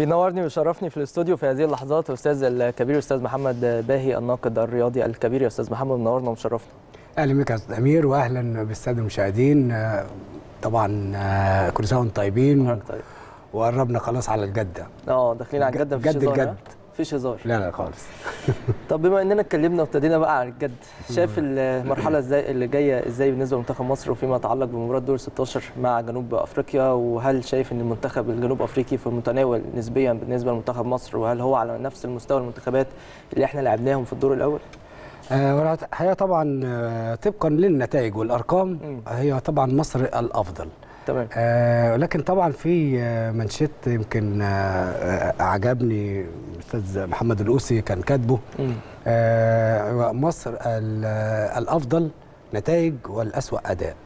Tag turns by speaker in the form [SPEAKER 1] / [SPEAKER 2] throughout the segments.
[SPEAKER 1] بينورني ويشرفني في الاستوديو في هذه اللحظات الاستاذ الكبير الاستاذ محمد باهي الناقد الرياضي الكبير. يا أستاذ محمد منورنا ومشرفنا.
[SPEAKER 2] أهلا بك يا أستاذ أمير واهلا بالسادة المشاهدين. آه، طبعا آه، كل سنة وأنتم طيبين.
[SPEAKER 1] طيب.
[SPEAKER 2] وقربنا خلاص على الجدة.
[SPEAKER 1] آه داخلين على الجد مفيش
[SPEAKER 2] جد؟ الجد.
[SPEAKER 1] مفيش هزار.
[SPEAKER 2] لا لا خالص.
[SPEAKER 1] طب بما إننا اتكلمنا وابتدينا بقى على الجد شايف المرحلة إزاي اللي جاية إزاي بالنسبة لمنتخب مصر وفيما يتعلق بمباراة دور 16 مع جنوب أفريقيا؟ وهل شايف إن المنتخب الجنوب أفريقي في المتناول نسبيا بالنسبة لمنتخب مصر؟ وهل هو على نفس المستوى المنتخبات اللي إحنا لعبناهم في الدور
[SPEAKER 2] الأول؟ والحقيقة طبعا آه، طبقا للنتائج
[SPEAKER 1] والأرقام.
[SPEAKER 2] هي طبعا مصر الأفضل.
[SPEAKER 1] تمام.
[SPEAKER 2] آه، ولكن طبعا في آه، منشط يمكن آه، آه، عجبني الاستاذ محمد القوسي كان كاتبه. آه، مصر ال- الأفضل نتائج والأسوأ أداء.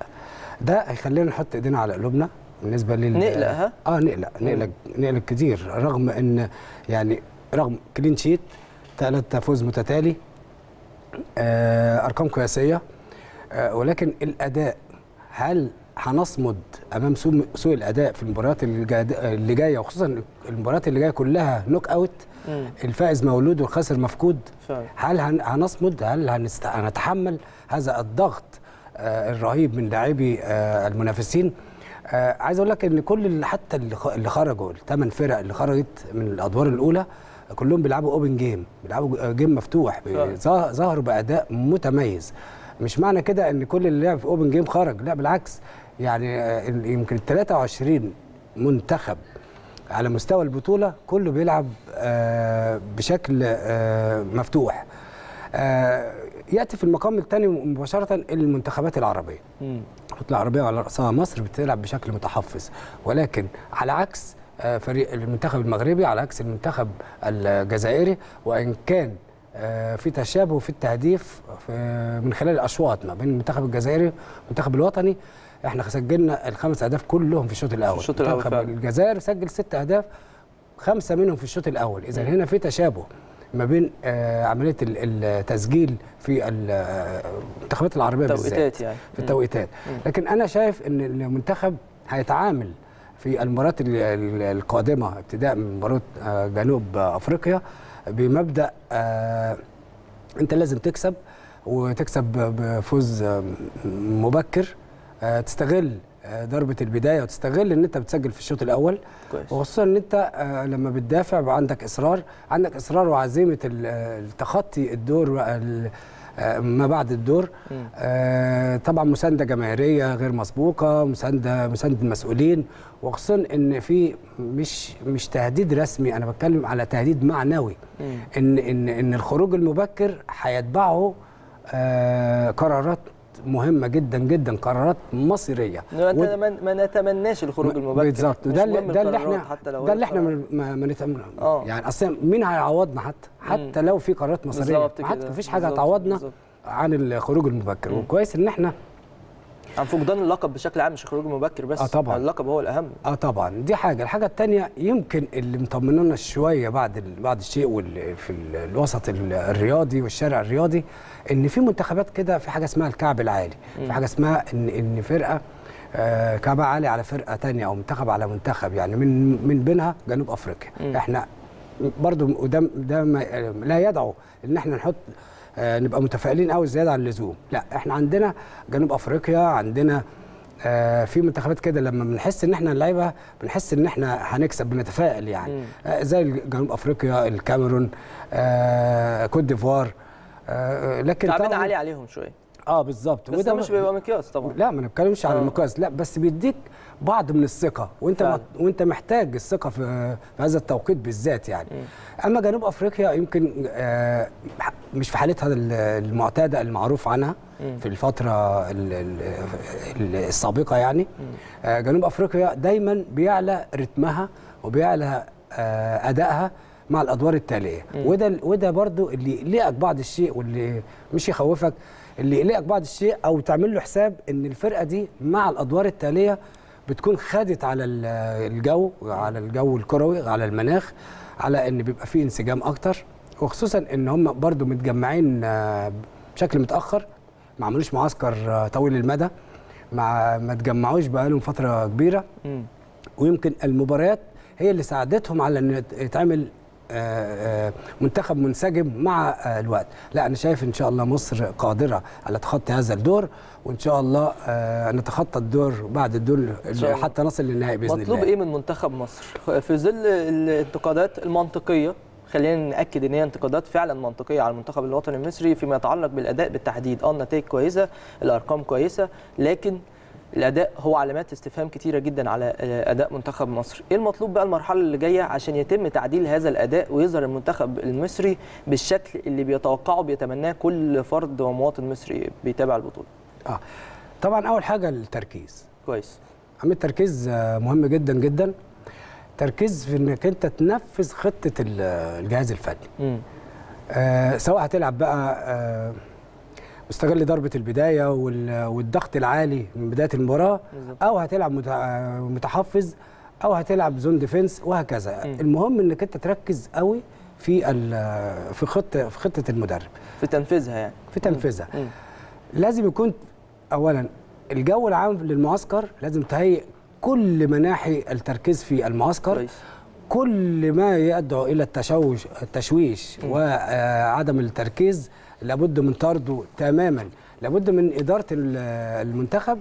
[SPEAKER 2] ده هيخلينا نحط إيدينا على قلوبنا بالنسبة لل
[SPEAKER 1] نقلق ها؟
[SPEAKER 2] آه نقلق نقلق نقلق كتير. رغم إن يعني رغم clean sheet ثلاثة فوز متتالي آه أرقام قياسية آه ولكن الأداء هل هنصمد أمام سوء الأداء في المباريات اللي جاية وخصوصا المباريات اللي جاية كلها knockout
[SPEAKER 1] مم.
[SPEAKER 2] الفائز مولود والخاسر مفقود. هل هن- هنصمد؟ هل هنست... هنتحمل هذا الضغط آه الرهيب من لاعبي آه المنافسين؟ آه عايز أقول لك إن كل اللي حتى اللي خرجوا الثمان فرق اللي خرجت من الأدوار الأولى كلهم بيلعبوا open game بيلعبوا game مفتوح ظهروا بأداء متميز. مش معنى كده إن كل اللي لعب في open game خرج لا بالعكس. يعني آه، ال- يمكن 23 منتخب على مستوى البطولة كله بيلعب آه، بشكل آه، مفتوح. يأتي في المقام الثاني مباشرة المنتخبات
[SPEAKER 1] العربية.
[SPEAKER 2] الخطوط العربية وعلى رأسها مصر بتلعب بشكل متحفظ. ولكن على عكس فريق المنتخب المغربي على عكس المنتخب الجزائري وإن كان في تشابه في التهديف من خلال الأشواط ما بين المنتخب الجزائري والمنتخب الوطني إحنا سجلنا الخمس اهداف كلهم في الشوط
[SPEAKER 1] الأول.
[SPEAKER 2] الشوط
[SPEAKER 1] فعلا.
[SPEAKER 2] الجزائر سجل ست اهداف خمسة منهم في الشوط الأول. إذا هنا في تشابه ما بين آه، عملية ال- التسجيل في ال- المنتخبات العربية بالذات
[SPEAKER 1] يعني.
[SPEAKER 2] في التوقيتات. لكن أنا شايف إن المنتخب هيتعامل في المباريات ال- ال- القادمة ابتداء من مباراة آه، جنوب أفريقيا بمبدأ آه، أنت لازم تكسب وتكسب بفوز مبكر. تستغل آه، ضربة البداية وتستغل إن أنت بتسجل في الشوط الأول.
[SPEAKER 1] كويس.
[SPEAKER 2] وخصوصا إن أنت آه، لما بتدافع عندك إصرار. عندك إصرار وعزيمة ال- آه، التخطي الدور ال- آه، ما بعد الدور. آه، طبعا مساندة جماهيرية غير مسبوقة مساندة مساندة المسؤولين. وخصوصا إن في مش مش تهديد رسمي أنا بتكلم على تهديد معنوي. إن إن إن الخروج المبكر هيتبعه آه، قرارات مهمة جدا جدا قرارات مصيرية
[SPEAKER 1] ما نتمناش الخروج المبكر
[SPEAKER 2] بالظبط وده اللي ده اللي إحنا
[SPEAKER 1] حتى لو
[SPEAKER 2] ده اللي
[SPEAKER 1] إحنا.
[SPEAKER 2] ما نتأمل
[SPEAKER 1] آه.
[SPEAKER 2] يعني أصلا مين هيعوضنا حتى حتى لو في قرارات
[SPEAKER 1] مصيرية
[SPEAKER 2] حتى. مفيش
[SPEAKER 1] حاجة
[SPEAKER 2] هتعوضنا. عن الخروج المبكر. وكويس إن إحنا
[SPEAKER 1] عن فقدان اللقب بشكل عام مش الخروج المبكر بس.
[SPEAKER 2] آه طبعاً.
[SPEAKER 1] اللقب هو الأهم.
[SPEAKER 2] آه طبعا. دي حاجة. الحاجة الثانية يمكن اللي مطمنونا شوية بعد ال- بعد الشيء وال- في ال- الوسط ال- الرياضي والشارع الرياضي إن في منتخبات كده في حاجة اسمها الكعب العالي. في حاجة اسمها ان إن فرقة آه كعب عالي على فرقة تانية أو منتخب على منتخب. يعني من من بينها جنوب
[SPEAKER 1] أفريقيا.
[SPEAKER 2] إحنا برضو وده ده ما لا يدعو إن إحنا نحط نبقى متفائلين قوي زيادة عن اللزوم. لا إحنا عندنا جنوب أفريقيا عندنا آه في منتخبات كده لما بنحس إن إحنا نلعبها بنحس إن إحنا هنكسب بنتفائل يعني. آه زي جنوب أفريقيا الكاميرون آه كوت ديفوار آه لكن
[SPEAKER 1] تعبنا عالي عليهم شوية.
[SPEAKER 2] آه بالظبط.
[SPEAKER 1] بس ده مش بيبقى مقياس طبعا.
[SPEAKER 2] لا ما نتكلمش على
[SPEAKER 1] آه.
[SPEAKER 2] المقياس. لا بس بيديك بعض من الثقة وانت
[SPEAKER 1] فعلا.
[SPEAKER 2] وانت محتاج الثقة في... في هذا التوقيت بالذات يعني. أما جنوب أفريقيا يمكن آه مش في حالتها ال- المعتادة المعروف عنها
[SPEAKER 1] مم.
[SPEAKER 2] في الفترة ال... ال... ال- السابقة يعني. آه جنوب أفريقيا دايما بيعلى رتمها وبيعلى آه أدائها مع الأدوار التالية. وده وده برضو اللي يقلقك بعض الشيء واللي مش يخوفك اللي يقلقك بعض الشيء أو تعمل له حساب إن الفرقة دي مع الأدوار التالية بتكون خدت على ال- الجو على الجو الكروي على المناخ على إن بيبقى فيه انسجام أكتر. وخصوصا إن هم برضو متجمعين آه، بشكل متأخر. ما عملوش معسكر آه، طويل المدى. ما ما تجمعوش بقالهم فترة
[SPEAKER 1] كبيرة.
[SPEAKER 2] ويمكن المباريات هي اللي ساعدتهم على إن يت- يتعمل آه، منتخب منسجم مع الوقت. لا أنا شايف إن شاء الله مصر قادرة على تخطي هذا الدور. وإن شاء الله آه، نتخطى الدور بعد الدور. حتى نصل للنهائي بإذن
[SPEAKER 1] مطلوب
[SPEAKER 2] الله.
[SPEAKER 1] إيه من منتخب مصر؟ في ظل الانتقادات المنطقية خلينا نأكد إن هي انتقادات فعلا منطقية على المنتخب الوطني المصري فيما يتعلق بالأداء بالتحديد. آه النتائج كويسة الأرقام كويسة لكن الأداء هو علامات استفهام كتيرة جدا على آه، أداء منتخب مصر. إيه المطلوب بقى المرحلة اللي جاية عشان يتم تعديل هذا الأداء ويظهر المنتخب المصري بالشكل اللي بيتوقعه بيتمناه كل فرد ومواطن مصري بيتابع البطولة؟
[SPEAKER 2] آه. طبعا أول حاجة التركيز.
[SPEAKER 1] كويس.
[SPEAKER 2] عم التركيز آه، مهم جدا جدا. تركيز في إنك أنت تنفذ خطة ال- الجهاز الفني.
[SPEAKER 1] امم
[SPEAKER 2] آه سواء هتلعب بقى آه مستغل ضربة البداية وال- والضغط العالي من بداية
[SPEAKER 1] المباراة.
[SPEAKER 2] أو هتلعب آه، متحفظ أو هتلعب zone defense وهكذا.
[SPEAKER 1] مم.
[SPEAKER 2] المهم إنك أنت تركز قوي في في خطة في خطة المدرب.
[SPEAKER 1] في تنفيذها يعني.
[SPEAKER 2] في تنفيذها. لازم يكون اولا الجو العام للمعسكر لازم تهيئ كل مناحي التركيز في المعسكر
[SPEAKER 1] كويس.
[SPEAKER 2] كل ما يدعو إلى التشوش التشويش وعدم التركيز لابد من طرده تماما. لابد من إدارة ال- المنتخب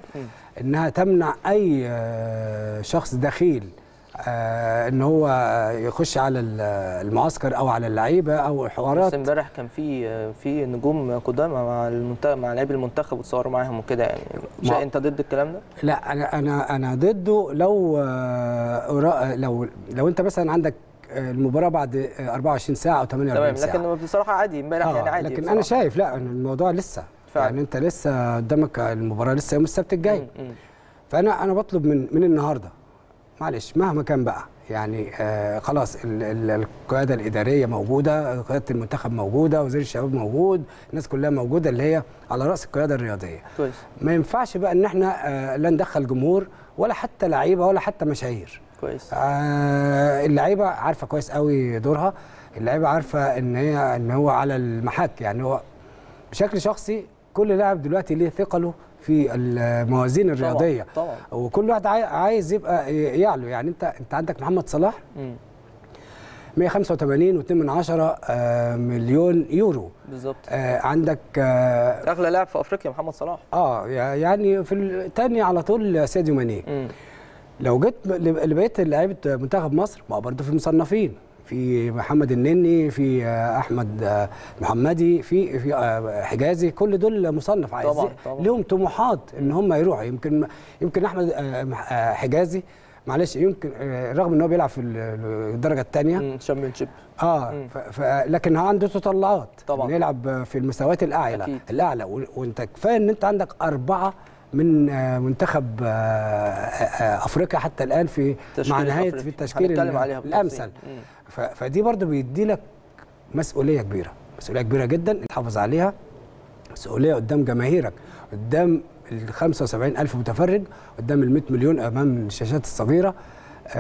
[SPEAKER 2] إنها تمنع أي آه، شخص دخيل آه، إن هو يخش على ال- المعسكر أو على اللعيبة أو
[SPEAKER 1] بس
[SPEAKER 2] حوارات
[SPEAKER 1] امبارح كان في في نجوم قدامى مع المنتخب مع لاعبي المنتخب وتصوروا معاهم وكده يعني
[SPEAKER 2] ما-
[SPEAKER 1] أنت ضد الكلام ده؟
[SPEAKER 2] لا أنا أنا أنا ضده لو آه، لو لو أنت مثلا عندك آه، المباراة بعد آه، 24 ساعة أو 48
[SPEAKER 1] تمام
[SPEAKER 2] ساعة
[SPEAKER 1] لكن بصراحه عادي امبارح
[SPEAKER 2] آه،
[SPEAKER 1] يعني عادي
[SPEAKER 2] لكن
[SPEAKER 1] بصراحة.
[SPEAKER 2] أنا شايف لا الموضوع لسه
[SPEAKER 1] فعلا.
[SPEAKER 2] يعني أنت لسه قدامك المباراة لسه يوم السبت الجاي. فأنا أنا بطلب من من النهارده معلش مهما كان بقى يعني آه خلاص ال- ال- القيادة الإدارية موجودة قيادة المنتخب موجودة وزير الشباب موجود الناس كلها موجودة اللي هي على رأس القيادة الرياضية.
[SPEAKER 1] كويس.
[SPEAKER 2] ما ينفعش بقى إن إحنا آه لا ندخل جمهور ولا حتى لعيبة ولا حتى مشاهير.
[SPEAKER 1] كويس.
[SPEAKER 2] آه اللعيبة عارفة كويس قوي دورها. اللعيبة عارفة إن هي إن هو على المحك. يعني هو بشكل شخصي كل لاعب دلوقتي ليه ثقله في الموازين الرياضية.
[SPEAKER 1] طبعا.
[SPEAKER 2] وكل واحد عاي- عايز يبقى يعلو. يعني انت انت عندك محمد صلاح
[SPEAKER 1] مم.
[SPEAKER 2] 185 و2 من عشرة آه مليون يورو.
[SPEAKER 1] بالظبط.
[SPEAKER 2] آه عندك آه,
[SPEAKER 1] أغلى لاعب في أفريقيا محمد صلاح.
[SPEAKER 2] آه يعني في الثاني على طول ساديو ماني. لو جيت لبقيه لعيبة منتخب مصر ما برضه في مصنفين. في محمد النني في آه، أحمد آه، محمدي في في آه، حجازي كل دول مصنف
[SPEAKER 1] طبعاً.
[SPEAKER 2] لهم طموحات إن هم يروحوا يمكن يمكن أحمد حجازي معلش يمكن رغم إن هو بيلعب في ال- الدرجة
[SPEAKER 1] الثانية. شامبيونشيب آه.
[SPEAKER 2] ف لكن عنده تطلعات
[SPEAKER 1] طبعاً.
[SPEAKER 2] يلعب في المستويات الأعلى
[SPEAKER 1] أكيد.
[SPEAKER 2] الأعلى وأنت كفاية إن أنت عندك أربعة من منتخب أفريقيا حتى الآن في مع
[SPEAKER 1] نهاية.
[SPEAKER 2] في التشكيل. الأمثل فدي برضو بيدي لك مسؤولية كبيرة مسؤولية كبيرة جدا تحافظ عليها مسؤولية قدام جماهيرك قدام ال 75 ألف متفرج قدام ال 100 مليون أمام الشاشات الصغيرة آه،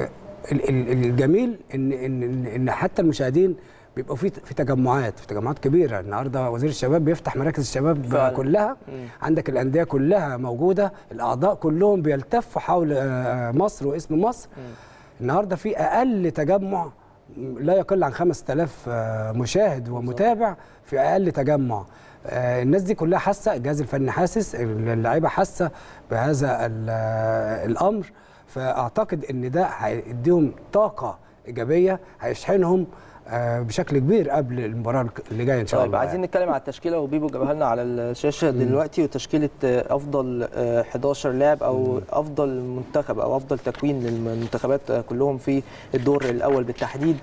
[SPEAKER 2] آه، ال- ال- الجميل ان ان إن حتى المشاهدين بيبقوا في في تجمعات في تجمعات كبيرة النهارده وزير الشباب بيفتح مراكز الشباب
[SPEAKER 1] فعلا.
[SPEAKER 2] كلها. عندك الأندية كلها موجودة الأعضاء كلهم بيلتفوا حول آه، مصر واسم مصر
[SPEAKER 1] مم.
[SPEAKER 2] النهارده في أقل تجمع لا يقل عن 5000 آه، مشاهد ومتابع في أقل تجمع. آه، الناس دي كلها حاسة الجهاز الفني حاسس اللعيبة حاسة بهذا آه، الأمر. فأعتقد إن ده هيديهم طاقة إيجابية هيشحنهم بشكل كبير قبل المباراة اللي جاية إن شاء
[SPEAKER 1] طيب
[SPEAKER 2] الله
[SPEAKER 1] عايزين نتكلم على التشكيلة وبيبو جابها لنا على الشاشة دلوقتي وتشكيلة آه، أفضل آه، 11 لاعب أو أفضل منتخب أو أفضل تكوين للمنتخبات آه، كلهم في الدور الأول بالتحديد.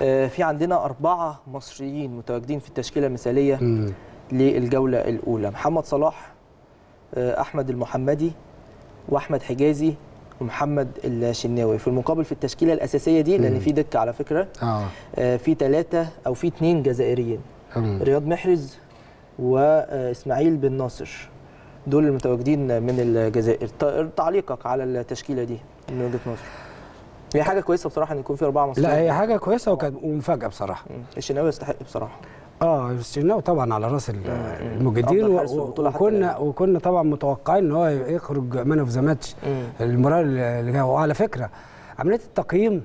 [SPEAKER 1] آه، في عندنا أربعة مصريين متواجدين في التشكيلة المثالية. للجولة الأولى. محمد صلاح آه، أحمد المحمدي وأحمد حجازي ومحمد الشناوي في المقابل في التشكيلة الأساسية دي
[SPEAKER 2] مم.
[SPEAKER 1] في دكة على فكرة.
[SPEAKER 2] آه.
[SPEAKER 1] آه، في ثلاثة أو في اثنين جزائريين.
[SPEAKER 2] مم.
[SPEAKER 1] رياض محرز واسماعيل بن ناصر. دول المتواجدين من الجزائر. تعليقك على التشكيلة دي من وجهة نظرك؟ هي حاجة كويسة بصراحة إن يكون في أربعة مصريين.
[SPEAKER 2] لا هي حاجة كويسة وكانت ومفاجاه
[SPEAKER 1] بصراحة. الشناوي يستحق بصراحة.
[SPEAKER 2] آه الشناوي طبعا على
[SPEAKER 1] رأس. المجيدين
[SPEAKER 2] وكنا وكنا طبعا متوقعين إن هو يخرج man of the
[SPEAKER 1] match.
[SPEAKER 2] المباراه اللي جاية. وعلى فكرة عملية التقييم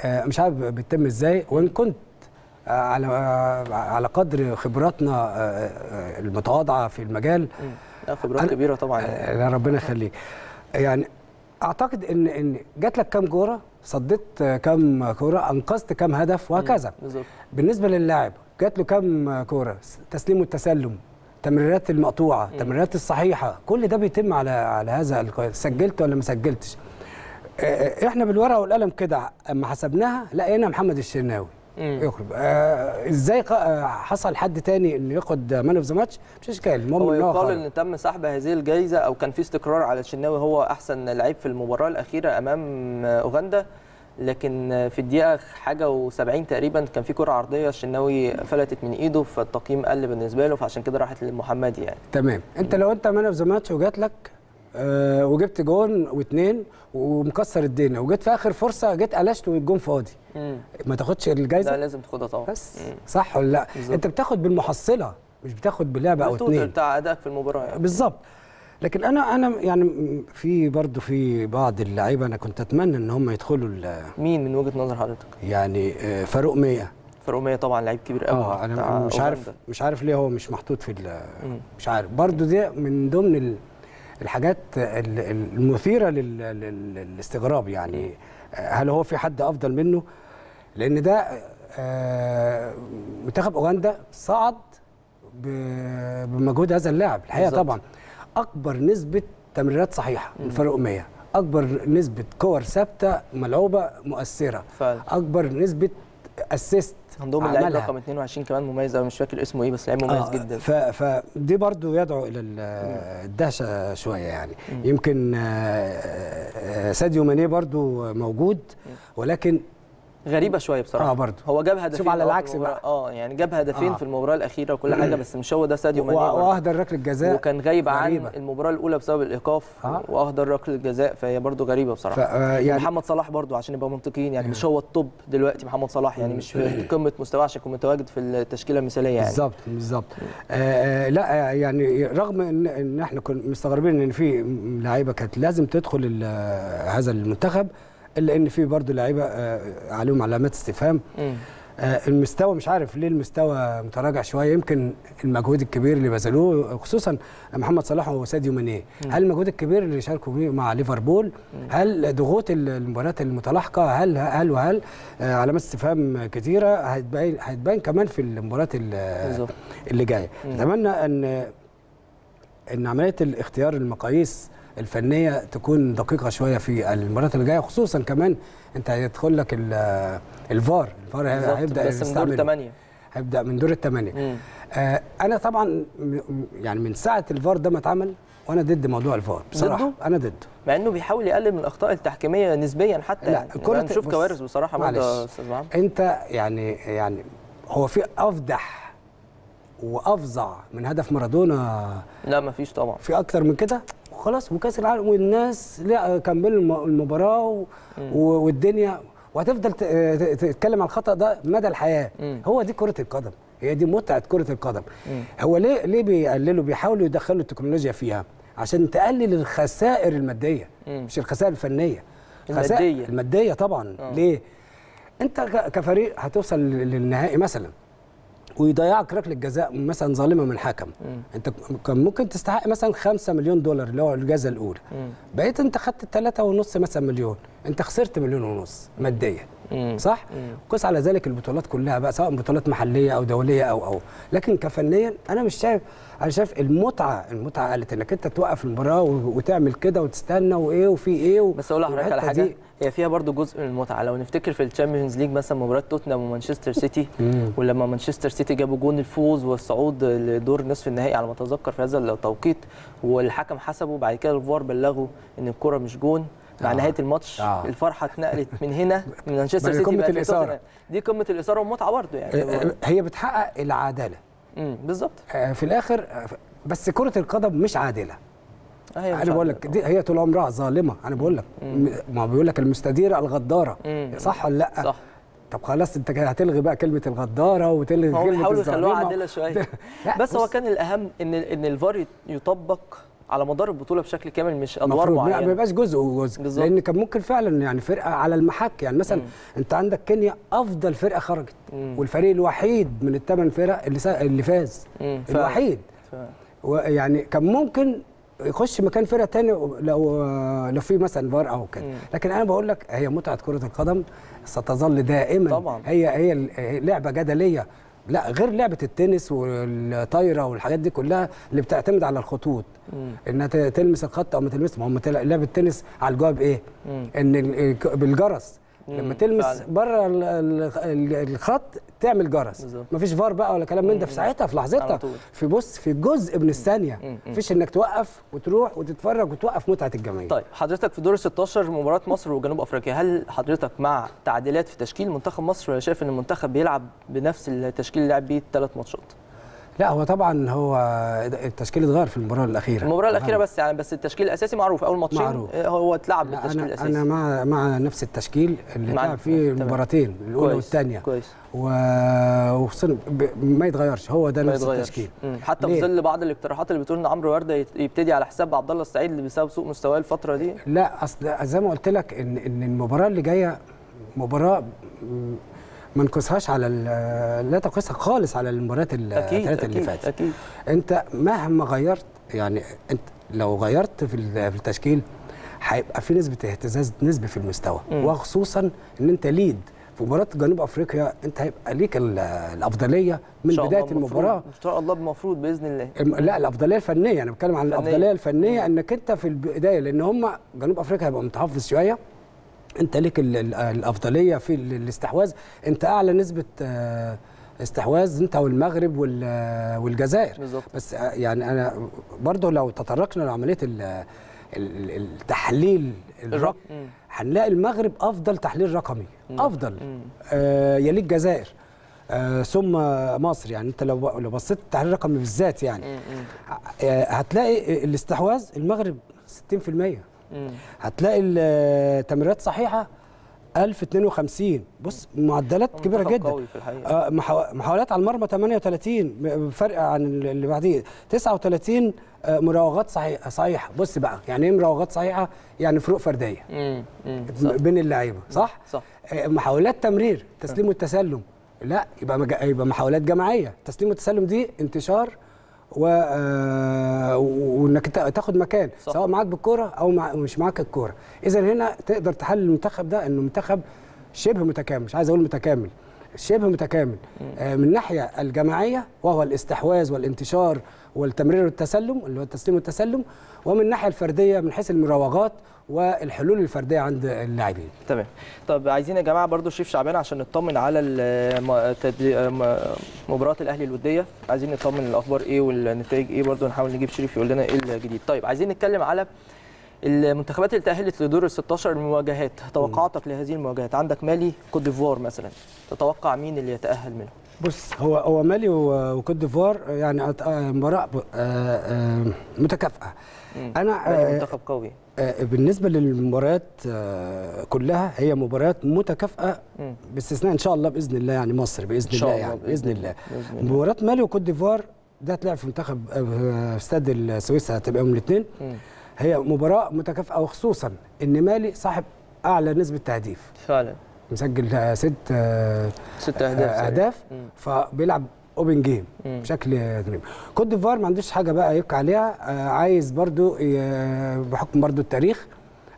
[SPEAKER 2] آه، مش عارف بتتم إزاي. وإن كنت آه، على آه، على قدر خبراتنا المتواضعة في المجال.
[SPEAKER 1] لا خبرات كبيرة طبعا.
[SPEAKER 2] ربنا يخليك. يعني أعتقد إن إن جات لك كام كورة صديت كام كورة أنقذت كام هدف وهكذا. بالنسبة للاعب جات له كام كورة؟ تسليم والتسلم تمريرات المقطوعة تمريرات الصحيحة كل ده بيتم على على هذا القياس سجلت ولا ما سجلتش؟ آه، إحنا بالورقة والقلم كده أما حسبناها لقينا محمد الشناوي. يخرج. آه إزاي آه، حصل حد تاني إنه ياخد man of the match مش إشكال المهم
[SPEAKER 1] هو يقال. إن تم سحب هذه الجائزه أو كان في استقرار على الشناوي هو أحسن لعيب في المباراة الأخيرة أمام أوغندا. لكن في الدقيقة حاجة و70 تقريبا كان في كرة عرضية الشناوي فلتت من إيده فالتقييم قل بالنسبة له فعشان كده راحت للمحمدي يعني
[SPEAKER 2] تمام أنت لو أنت man of the match وجات لك آه وجبت جون واثنين ومكسر الدنيا وجيت في آخر فرصة جيت قلشت والجون فاضي
[SPEAKER 1] مم.
[SPEAKER 2] ما تاخدش الجايزة
[SPEAKER 1] لازم تاخدها طبعا
[SPEAKER 2] بس
[SPEAKER 1] مم.
[SPEAKER 2] صح ولا لا. أنت بتاخد بالمحصلة مش بتاخد بلعبة
[SPEAKER 1] أو
[SPEAKER 2] اثنين
[SPEAKER 1] بتاع أدائك في المباراة يعني.
[SPEAKER 2] بالظبط لكن أنا أنا يعني في برضو في بعض اللعيبة أنا كنت أتمنى إن هم يدخلوا
[SPEAKER 1] مين من وجهة نظر حضرتك؟
[SPEAKER 2] يعني آه، فاروق مية.
[SPEAKER 1] فاروميه طبعا لعيب كبير قوي. آه
[SPEAKER 2] أنا مش عارف
[SPEAKER 1] أوغندا.
[SPEAKER 2] مش عارف ليه هو مش محطوط في. مش عارف. برضو دي من ضمن ال- الحاجات ال- ال- المثيرة لل- لل- للاستغراب يعني. آه، هل هو في حد أفضل منه؟ لأن ده آه، منتخب أوغندا صعد بمجهود هذا اللاعب.
[SPEAKER 1] الحقيقة.
[SPEAKER 2] طبعا. أكبر نسبة تمريرات صحيحة من فاروق 100 أكبر نسبة كور ثابتة ملعوبة مؤثرة.
[SPEAKER 1] فعلا.
[SPEAKER 2] أكبر نسبة اسيست
[SPEAKER 1] عندهم اللاعب رقم 22 كمان مميز قوي مش فاكر اسمه إيه بس لعيب مميز
[SPEAKER 2] آه،
[SPEAKER 1] جدا.
[SPEAKER 2] فدي برضو يدعو إلى ال- الدهشة شوية يعني. يمكن آه، آه، ساديو ماني برضو موجود ولكن
[SPEAKER 1] غريبة شوية بصراحة
[SPEAKER 2] آه برضو
[SPEAKER 1] هو جاب هدفين
[SPEAKER 2] شوف على
[SPEAKER 1] آه
[SPEAKER 2] العكس بقى.
[SPEAKER 1] آه يعني جاب هدفين
[SPEAKER 2] آه.
[SPEAKER 1] في المباراة الأخيرة وكل حاجة بس مش هو ده ساديو ماني برضه.
[SPEAKER 2] وأهدر ركلة جزاء
[SPEAKER 1] وكان غايب عن
[SPEAKER 2] غريبة.
[SPEAKER 1] المباراة الأولى بسبب الإيقاف
[SPEAKER 2] آه.
[SPEAKER 1] وأهدر ركلة جزاء فهي برضه غريبة
[SPEAKER 2] ف
[SPEAKER 1] بصراحه
[SPEAKER 2] آه، يعني
[SPEAKER 1] محمد صلاح برضه عشان نبقى منطقيين يعني مش هو الطب دلوقتي محمد صلاح يعني مش في قمة مستواه عشان يكون متواجد في التشكيلة المثالية يعني
[SPEAKER 2] بالظبط بالظبط آه آه، لا آه، يعني رغم ان إن إحنا كنا مستغربين إن في لعيبة كانت لازم تدخل هذا المنتخب إلا إن في برضو لعيبة آه، عليهم علامات استفهام. آه، المستوى مش عارف ليه المستوى متراجع شوية. يمكن المجهود الكبير اللي بذلوه خصوصا محمد صلاح وساديو ماني. هل المجهود الكبير اللي شاركوا فيه مع ليفربول هل ضغوط ال- المباريات المتلاحقة هل هل وهل آه، علامات استفهام كثيره هتبين هتبان كمان في المباريات. اللي جاية. أتمنى ان إن عملية الاختيار المقاييس الفنية تكون دقيقة شوية في المباريات اللي جاية خصوصا كمان أنت هيدخل لك ال- الفار الفار
[SPEAKER 1] هيبدأ من دور. الثمانيه
[SPEAKER 2] هيبدأ من دور الثمانيه آه أنا طبعا يعني من ساعة الفار ده ما اتعمل وأنا ضد موضوع الفار بصراحة.
[SPEAKER 1] ضده؟
[SPEAKER 2] أنا ضده.
[SPEAKER 1] مع إنه بيحاول يقلل من الأخطاء التحكيمية نسبيا حتى
[SPEAKER 2] لا،
[SPEAKER 1] يعني. يعني نشوف كوارث بصراحة
[SPEAKER 2] معلش.
[SPEAKER 1] أستاذ محمد
[SPEAKER 2] أنت يعني يعني هو في افدح وأفظع من هدف مارادونا؟
[SPEAKER 1] لا مفيش طبعا.
[SPEAKER 2] في أكتر من كده؟ وخلاص وكأس العالم والناس لا كملوا الم- المباراة. والدنيا وهتفضل تتكلم عن الخطأ ده مدى الحياة
[SPEAKER 1] مم.
[SPEAKER 2] هو دي كرة القدم هي دي متعة كرة القدم
[SPEAKER 1] مم.
[SPEAKER 2] هو ليه ليه بيقللوا بيحاولوا يدخلوا التكنولوجيا فيها عشان تقلل الخسائر المادية
[SPEAKER 1] مم.
[SPEAKER 2] مش الخسائر الفنية
[SPEAKER 1] المادية.
[SPEAKER 2] المادية طبعا
[SPEAKER 1] آه.
[SPEAKER 2] ليه انت كفريق هتوصل للنهائي مثلا ويضيعك ركلة جزاء مثلا ظالمة من حكم
[SPEAKER 1] مم.
[SPEAKER 2] انت كان ممكن تستحق مثلا 5 مليون دولار اللي هو الجائزه
[SPEAKER 1] الأولى.
[SPEAKER 2] بقيت انت خدت 3 ونص مثلا مليون انت خسرت مليون ونص ماديا
[SPEAKER 1] مم.
[SPEAKER 2] صح
[SPEAKER 1] مم.
[SPEAKER 2] قس على ذلك البطولات كلها بقى سواء بطولات محلية أو دولية أو أو لكن كفنيا أنا مش شايف أنا شايف المتعة المتعة قالت إنك أنت توقف المباراه وتعمل كده وتستنى وإيه وفي إيه و...
[SPEAKER 1] بس أقول لحضرتك على حاجة
[SPEAKER 2] دي-
[SPEAKER 1] هي فيها برضو جزء من المتعة لو نفتكر في ال Champions League مثلا مباراة توتنهام ومانشستر سيتي. ولما مانشستر سيتي جابوا جون الفوز والصعود لدور نصف النهائي على ما أتذكر في هذا التوقيت والحكم حسبه بعد كده الفار بلغوا إن الكرة مش جون مع
[SPEAKER 2] آه.
[SPEAKER 1] نهاية الماتش
[SPEAKER 2] آه.
[SPEAKER 1] الفرحة اتنقلت من هنا من مانشستر سيتي
[SPEAKER 2] الإثارة.
[SPEAKER 1] لتوتنهام. دي قمه الإثارة. والمتعه برضو يعني.
[SPEAKER 2] هي بتحقق العدالة.
[SPEAKER 1] امم بالظبط.
[SPEAKER 2] آه، في الآخر آه، بس كرة القدم مش عادلة.
[SPEAKER 1] آه،
[SPEAKER 2] أنا بقول لك دي هي طول عمرها ظالمة. أنا بقول لك. ما بيقول لك المستديرة الغدارة.
[SPEAKER 1] مم.
[SPEAKER 2] صح ولا لأ؟
[SPEAKER 1] صح.
[SPEAKER 2] طب خلاص أنت هتلغي بقى كلمة الغدارة وتلغي كلمة
[SPEAKER 1] بيحاولوا يخلوها. عادلة
[SPEAKER 2] شوية.
[SPEAKER 1] بس هو كان الأهم إن إن الفار يطبق على مدار البطولة بشكل كامل مش أدوار
[SPEAKER 2] المفروض ما
[SPEAKER 1] معينة.
[SPEAKER 2] يبقاش جزء وجزء
[SPEAKER 1] بالظبط.
[SPEAKER 2] لأن كان ممكن فعلا يعني فرقة على المحك. يعني مثلا أنت عندك كينيا أفضل فرقة خرجت والفريق الوحيد من الثمان فرق اللي سا... اللي فاز
[SPEAKER 1] مم، فعلا.
[SPEAKER 2] الوحيد.
[SPEAKER 1] ف-
[SPEAKER 2] ويعني كان ممكن يخش مكان فرقة تاني لو لو في مثلا فار أو كده. لكن أنا بقول لك هي متعة كرة القدم ستظل دائما.
[SPEAKER 1] طبعا.
[SPEAKER 2] هي هي لعبة جدلية. لا غير لعبة التنس والطايرة والحاجات دي كلها اللي بتعتمد على الخطوط. إنها ت- تلمس الخط أو ما تلمس ما هم لعبة التنس على الجواب إيه؟ إن ال- بالجرس. لما تلمس. بره ال- ال- ال- الخط تعمل جرس. مفيش فار بقى ولا كلام من ده. في ساعتها في لحظتها. في بص في جزء من الثانية. مفيش إنك توقف وتروح وتتفرج وتوقف متعة الجماهير.
[SPEAKER 1] طيب حضرتك في دور ال 16 مباراة مصر وجنوب أفريقيا هل حضرتك مع تعديلات في تشكيل منتخب مصر ولا شايف إن المنتخب بيلعب بنفس التشكيل اللي لعب بيه الثلاث ماتشات؟
[SPEAKER 2] لا هو طبعا هو التشكيل اتغير في المباراة الأخيرة.
[SPEAKER 1] المباراة الأخيرة بس يعني بس التشكيل الأساسي معروف. أول ماتشين
[SPEAKER 2] معروف.
[SPEAKER 1] آه، هو اتلعب بالتشكيل الأساسي.
[SPEAKER 2] أنا مع مع نفس التشكيل اللي
[SPEAKER 1] مع-
[SPEAKER 2] لعب فيه. المباراتين
[SPEAKER 1] الأولى
[SPEAKER 2] والثانية.
[SPEAKER 1] كويس.
[SPEAKER 2] وخصوصا ب- ما يتغيرش. هو ده نفس
[SPEAKER 1] يتغيرش.
[SPEAKER 2] التشكيل.
[SPEAKER 1] مم. حتى في؟ ظل بعض الاقتراحات اللي بتقول إن عمرو وردة يبتدي على حساب عبد الله السعيد اللي بسبب سوء مستواه الفترة دي.
[SPEAKER 2] لا أصل زي ما قلت لك إن إن المباراة اللي جاية مباراة ما نقصهاش على لا تقصها خالص على المباريات الثلاثة اللي فاتت.
[SPEAKER 1] أكيد.
[SPEAKER 2] أنت مهما غيرت يعني أنت لو غيرت في ال- في التشكيل هيبقى في نسبة اهتزاز نسبي في المستوى.
[SPEAKER 1] مم.
[SPEAKER 2] وخصوصا إن أنت ليد في مباراة جنوب أفريقيا أنت هيبقى ليك ال- الأفضلية من
[SPEAKER 1] بداية
[SPEAKER 2] المباراة.
[SPEAKER 1] إن شاء الله المفروض بإذن الله.
[SPEAKER 2] لا الأفضلية الفنية أنا بتكلم عن. الأفضلية الفنية إنك أنت في البداية لأن هم جنوب أفريقيا هيبقى متحفظ شوية. انت ليك ال- ال- الافضلية في ال- الاستحواذ انت اعلى نسبة آه، استحواذ انت والمغرب وال- والجزائر
[SPEAKER 1] بالظبط.
[SPEAKER 2] بس آه، يعني أنا برضه لو تطرقنا لعملية ال- ال- التحليل الرقمي
[SPEAKER 1] مم.
[SPEAKER 2] هنلاقي المغرب افضل تحليل رقمي افضل. آه يليك الجزائر آه ثم مصر يعني انت لو لو بصيت التحليل الرقمي بالذات يعني. آه، هتلاقي الاستحواذ المغرب 60%
[SPEAKER 1] مم.
[SPEAKER 2] هتلاقي التمريرات صحيحة 1052 بص معدلات
[SPEAKER 1] كبيرة
[SPEAKER 2] جدا.
[SPEAKER 1] قوي في الحقيقة.
[SPEAKER 2] آه، محاو- محاولات على المرمى 38 فرق عن اللي بعديه. 39 آه، مراوغات صحيحه صحيحة. بص بقى يعني إيه مراوغات صحيحة؟ يعني فروق فردية.
[SPEAKER 1] مم. مم.
[SPEAKER 2] بين اللعيبة صح؟
[SPEAKER 1] صح.
[SPEAKER 2] آه، محاولات تمرير تسليم والتسلم. لا يبقى. يبقى محاولات جماعية. التسليم والتسلم دي انتشار و... آه، وإنك تا- تاخد مكان
[SPEAKER 1] صح.
[SPEAKER 2] سواء معاك بالكورة أو مع... مش معاك الكورة اذا هنا تقدر تحلل المنتخب ده إنه منتخب شبه متكامل مش عايز أقول متكامل شبه متكامل. آه، من الناحيه الجماعية وهو الاستحواذ والانتشار والتمرير والتسلم اللي هو التسليم والتسلم ومن الناحيه الفردية من حيث المراوغات والحلول الفردية عند اللاعبين.
[SPEAKER 1] تمام. طب عايزين يا جماعة برضو شريف شعبان عشان نطمن على مباراة الأهلي الودية. عايزين نطمن الأخبار إيه والنتائج إيه؟ برضو نحاول نجيب شريف يقول لنا إيه الجديد. طيب عايزين نتكلم على المنتخبات اللي تأهلت لدور ال 16 المواجهات توقعاتك لهذه المواجهات عندك مالي كوت ديفوار مثلا تتوقع مين اللي يتأهل منهم
[SPEAKER 2] بص هو هو مالي و- وكوت ديفوار يعني آه، مباراة ب- آه، آه،
[SPEAKER 1] متكافئة
[SPEAKER 2] أنا
[SPEAKER 1] منتخب قوي
[SPEAKER 2] بالنسبة للمباريات كلها هي مباريات
[SPEAKER 1] متكافئة.
[SPEAKER 2] باستثناء إن شاء الله بإذن الله يعني مصر
[SPEAKER 1] بإذن
[SPEAKER 2] الله يعني
[SPEAKER 1] بإذن
[SPEAKER 2] بإذن
[SPEAKER 1] الله.
[SPEAKER 2] الله. مباراة مالي وكوت ديفوار ده هتلعب في منتخب في استاد السويس هتبقى يوم الاثنين. هي مباراة متكافئة وخصوصا إن مالي صاحب أعلى نسبة تهديف
[SPEAKER 1] فعلا
[SPEAKER 2] مسجل آه، ست آه،
[SPEAKER 1] ست أهداف
[SPEAKER 2] آه،
[SPEAKER 1] أهداف.
[SPEAKER 2] فبيلعب open
[SPEAKER 1] game.
[SPEAKER 2] بشكل غريب كوت ديفوار ما عندوش حاجة بقى يبكي عليها عايز برضو بحكم برضو التاريخ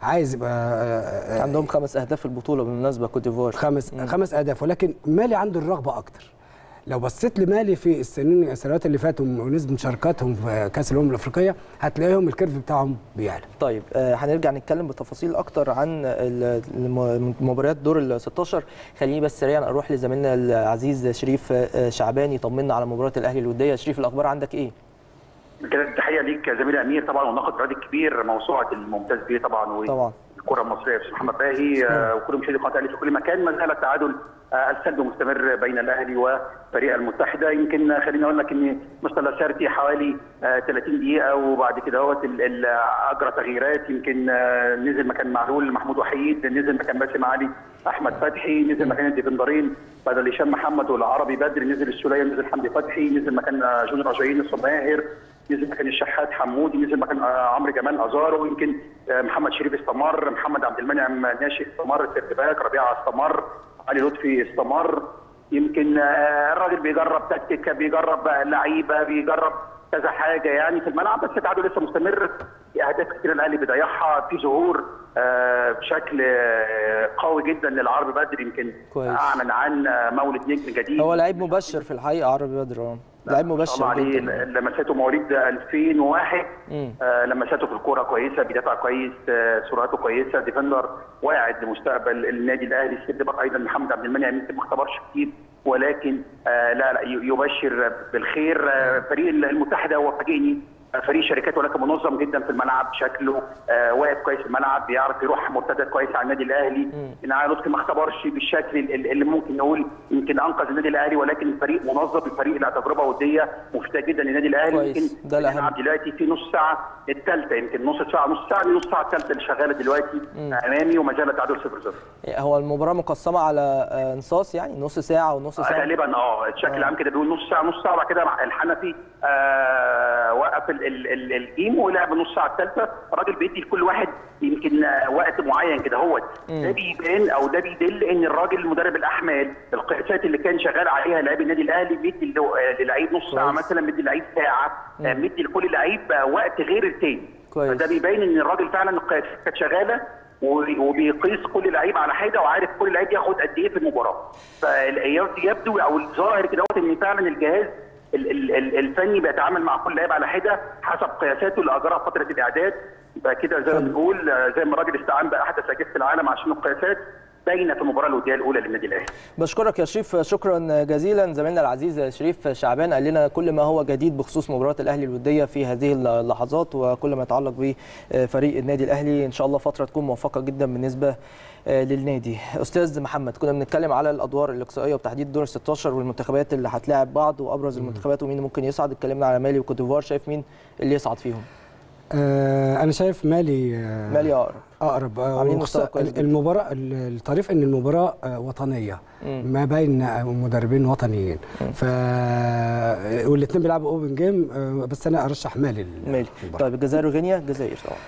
[SPEAKER 2] عايز يبقى
[SPEAKER 1] عندهم خمس أهداف في البطولة بالمناسبة كوت ديفوار
[SPEAKER 2] خمس
[SPEAKER 1] مم.
[SPEAKER 2] خمس أهداف ولكن مالي عنده الرغبة أكتر لو بصيت لمالي في السنين السنوات اللي فاتوا ونسبة مشاركاتهم في كأس الأمم الأفريقية هتلاقيهم ال curve بتاعهم بيعلى.
[SPEAKER 1] طيب آه، هنرجع نتكلم بتفاصيل أكتر عن ال- الم- مباريات دور ال 16 خليني بس سريعا أروح لزميلنا العزيز شريف آه، شعبان يطمنا على مباراة الأهلي الودية. شريف الأخبار عندك إيه؟
[SPEAKER 3] كده تحية ليك يا زميلي أمير طبعا والناقد الرياضي الكبير موسوعة الممتاز بيه طبعا
[SPEAKER 1] طبعا.
[SPEAKER 3] والكرة المصرية أستاذ محمد باهي آه، وكل مشاهدي قناة الأهلي في كل مكان. ما زال التعادل آه، السلبي مستمر بين الأهلي وفريق المتحدة. يمكن خليني أقول لك ان مستر لاسارتي حوالي آه، 30 دقيقة وبعد كده ال- أجرى تغييرات. يمكن آه، نزل مكان معلول محمود وحيد نزل مكان باسم علي أحمد فتحي نزل مكان الديفندرين بدل هشام محمد والعربي بدر نزل السولية نزل حمدي فتحي نزل مكان آه، جونيور اجايي نزل مكان الشحات حمودي نزل مكان آه، عمرو جمال أزارو يمكن آه، محمد شريف استمر محمد عبد المنعم ناشئ استمر third back ربيعة استمر علي لطفي استمر يمكن آه، الراجل بيجرب تكتيك بيجرب لعيبة بيجرب كذا حاجة يعني في الملعب بس التعادل لسه مستمر في أهداف كتير الأهلي بيضيعها في ظهور بشكل قوي جدا للعرب بدر يمكن. أعلن عن مولد نجم جديد
[SPEAKER 1] هو لعيب مبشر في الحقيقة عربي بدر لعيب
[SPEAKER 3] الله
[SPEAKER 1] مبشر
[SPEAKER 3] عليه لمساته مواليد 2001
[SPEAKER 1] مم.
[SPEAKER 3] آه لمساته في الكورة كويسة بيدافع كويس آه سرعته كويسة ديفندر واعد لمستقبل النادي الأهلي. سيد بقى أيضا محمد عبد المنعم يمكن ما اختبرش كتير ولكن آه لا لا يبشر بالخير. آه فريق المتحدة هو فاجئني. آه، فريق شركات ولكن منظم جدا في الملعب شكله آه واقف كويس في الملعب بيعرف يروح مرتدات كويس على النادي الأهلي. إن لطفي ما اختبرش بالشكل ال- اللي ممكن نقول يمكن أنقذ النادي الأهلي ولكن الفريق منظم الفريق له تجربة ودية مفيدة جدا للنادي
[SPEAKER 1] الأهلي.
[SPEAKER 3] يمكن. بنلعب دلوقتي في نص ساعة الثالثه يمكن نص ساعة نص ساعة نص ساعة الثالثه اللي شغالة دلوقتي أمامي وما زال التعادل 0 0
[SPEAKER 1] هو المباراة مقسمة على آه، انصاص يعني نص ساعة ونص ساعة؟
[SPEAKER 3] غالبا آه الشكل العام كده بيقول نص ساعة نص ساعة وبعد كده الحنفي آه وقف ال- ال- ال- الجيم ولعب النص ساعة الثالثه الراجل بيدي لكل واحد يمكن آه، وقت معين كده. هو ده بيبان أو ده بيدل إن الراجل مدرب الأحمال القياسات اللي كان شغال عليها لاعبي النادي الأهلي بيدي آه، للعيب نص
[SPEAKER 1] ساعة.
[SPEAKER 3] مثلا مدي للعيب ساعة مدي لكل لعيب وقت غير التاني.
[SPEAKER 1] كويس.
[SPEAKER 3] فده بيبين إن الراجل فعلا القياسات كانت شغالة وبيقيس كل لعيب على حاجة وعارف كل لعيب ياخد قد إيه في المباراة. فيبدو أو الظاهر كده إن فعلا الجهاز ال- ال- ال- الفني بيتعامل مع كل لعيب على حدة حسب قياساته اللي اجراها فترة الإعداد. يبقى كده زي ما بنقول زي ما الراجل استعان بأحدث أجهزة العالم عشان القياسات. باينه في المباراة الودية الأولى للنادي الأهلي.
[SPEAKER 1] بشكرك يا شريف شكرا جزيلا. زميلنا العزيز شريف شعبان قال لنا كل ما هو جديد بخصوص مباراة الأهلي الودية في هذه اللحظات وكل ما يتعلق بفريق النادي الأهلي إن شاء الله فترة تكون موفقة جدا بالنسبة للنادي. أستاذ محمد كنا بنتكلم على الأدوار الإقصائية وتحديد دور 16 والمنتخبات اللي هتلاعب بعض وأبرز المنتخبات ومين ممكن يصعد. اتكلمنا على مالي وكوت ديفوار شايف مين اللي يصعد فيهم؟
[SPEAKER 2] آه أنا شايف مالي آه
[SPEAKER 1] مالي أقرب.
[SPEAKER 2] أقرب. آه،. المباراة الطريف إن المباراة آه، وطنية. ما بين آه، مدربين وطنيين. ف والاثنين بيلعبوا اوبن جيم آه، بس أنا أرشح مالي
[SPEAKER 1] مالي. طيب الجزائر وغينيا؟ الجزائر طبعا.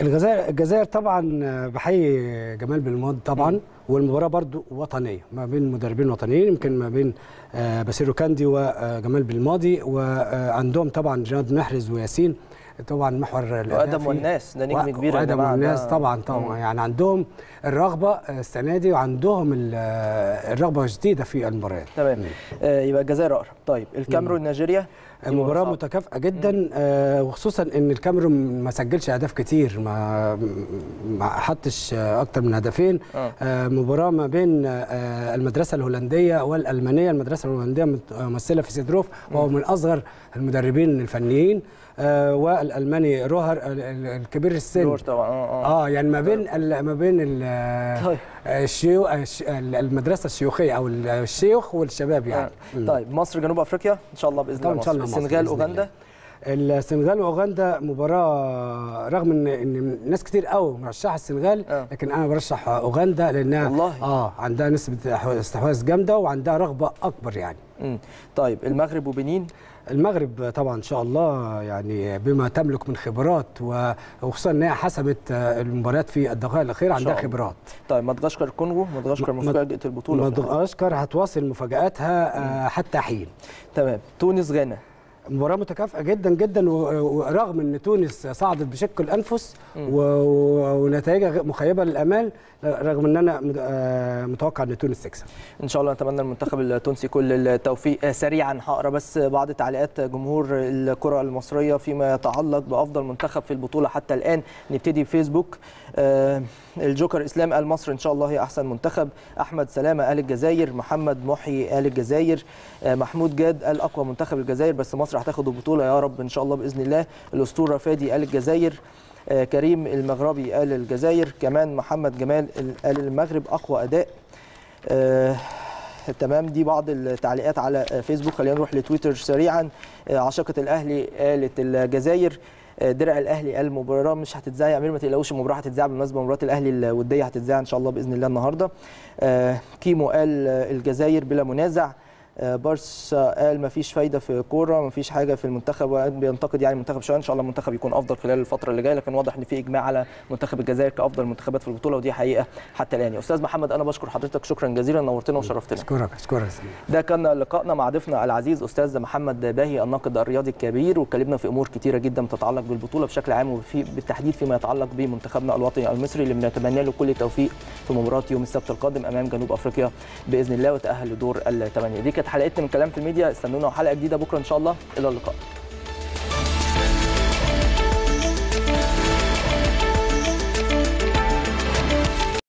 [SPEAKER 2] الجزائر الجزائر طبعا آه، بحيي جمال بالماضي طبعا والمباراة برضو وطنية. ما بين مدربين وطنيين يمكن ما بين آه، باسيرو كاندي وجمال بالماضي وعندهم طبعا جناد محرز وياسين. طبعا محور فيه.
[SPEAKER 1] والناس ده نجم كبير
[SPEAKER 2] وادم والناس طبعا طبعا. يعني عندهم الرغبة السنة دي وعندهم ال- الرغبة جديده في المباريات.
[SPEAKER 1] تمام. آه يبقى الجزائر أقرب. طيب الكاميرون نيجيريا؟ صعبة.
[SPEAKER 2] متكافئة جدا آه وخصوصا إن الكاميرون ما سجلش أهداف كتير ما ما حطش أكتر من هدفين.
[SPEAKER 1] آه.
[SPEAKER 2] آه مباراة ما بين آه المدرسة الهولندية والألمانية. المدرسة الهولندية ممثلة في سيدروف وهو من أصغر المدربين الفنيين. آه والألماني روهر ال- ال- الكبير السن
[SPEAKER 1] روش طبعا آه آه
[SPEAKER 2] آه يعني ما بين ما بين
[SPEAKER 1] طيب.
[SPEAKER 2] الشيو الش- المدرسة الشيوخية أو الشيوخ والشباب يعني
[SPEAKER 1] آه. طيب مصر جنوب أفريقيا إن شاء الله
[SPEAKER 2] بإذن
[SPEAKER 1] الله
[SPEAKER 2] شاء
[SPEAKER 1] السنغال أوغندا
[SPEAKER 2] السنغال واوغندا مباراة رغم ان إن ناس كتير قوي مرشحة السنغال
[SPEAKER 1] آه.
[SPEAKER 2] لكن أنا برشح أوغندا لأنها
[SPEAKER 1] والله؟
[SPEAKER 2] آه عندها نسبة استحواذ جامدة وعندها رغبة أكبر يعني
[SPEAKER 1] مم. طيب المغرب وبنين
[SPEAKER 2] المغرب طبعا إن شاء الله يعني بما تملك من خبرات وخصوصا ان هي حسبت آه، المباريات في الدقائق الأخيرة عندها. خبرات
[SPEAKER 1] طيب مدغشقر كونغو مدغشقر
[SPEAKER 2] مد-
[SPEAKER 1] مفاجاه البطولة.
[SPEAKER 2] مدغشقر هتواصل مفاجآتها آه، حتى حين
[SPEAKER 1] تمام تونس غانا
[SPEAKER 2] مباراة متكافئة جدا جدا ورغم إن تونس صعدت بشق الأنفس ونتائجها مخيبة للأمال رغم إن أنا آه، متوقع إن تونس تكسب.
[SPEAKER 1] إن شاء الله نتمنى المنتخب التونسي كل التوفيق. آه، سريعا هقرأ بس بعض تعليقات جمهور الكرة المصرية فيما يتعلق بأفضل منتخب في البطولة حتى الآن. نبتدي بفيسبوك آه، الجوكر إسلام قال مصر إن شاء الله هي أحسن منتخب. أحمد سلامة قال الجزائر محمد محي قال الجزائر. محمود جاد قال اقوى منتخب الجزائر بس مصر هتاخد البطولة يا رب إن شاء الله بإذن الله. الأسطورة فادي قال الجزائر آه، كريم المغربي قال الجزائر كمان محمد جمال قال المغرب أقوى أداء. آه، تمام دي بعض التعليقات على فيسبوك. خلينا نروح لتويتر سريعا. آه، عشاقة الأهلي قالت الجزائر. آه، درع الأهلي قال المباراه مش هتتذاع. يا أمير ما تقلقوش المباراة هتتذاع بالمناسبة. مباراة الأهلي الودية هتتذاع إن شاء الله بإذن الله النهارده. آه، كيمو قال الجزائر بلا منازع. بارسا قال ما فيش فايدة في كوره ما فيش حاجة في المنتخب بينتقد يعني المنتخب شوية. إن شاء الله المنتخب يكون أفضل خلال الفترة اللي جاية لكن واضح إن في إجماع على منتخب الجزائر كأفضل المنتخبات في البطولة ودي حقيقة حتى الآن. يا أستاذ محمد أنا بشكر حضرتك. شكرا جزيلا نورتنا وشرفتنا.
[SPEAKER 2] أشكرك أشكرك.
[SPEAKER 1] ده كان لقائنا مع ضيفنا العزيز أستاذ محمد باهي الناقد الرياضي الكبير. واتكلمنا في أمور كتيرة جدا تتعلق بالبطولة بشكل عام وفي بالتحديد فيما يتعلق بمنتخبنا الوطني المصري اللي بنتمنى له كل التوفيق في مباراة يوم السبت القادم أمام جنوب أفريقيا بإذن الله وتأهل لدور الثمانيه كانت حلقتنا من كلام في الميديا استنونا حلقة جديدة بكرة إن شاء الله. إلى اللقاء.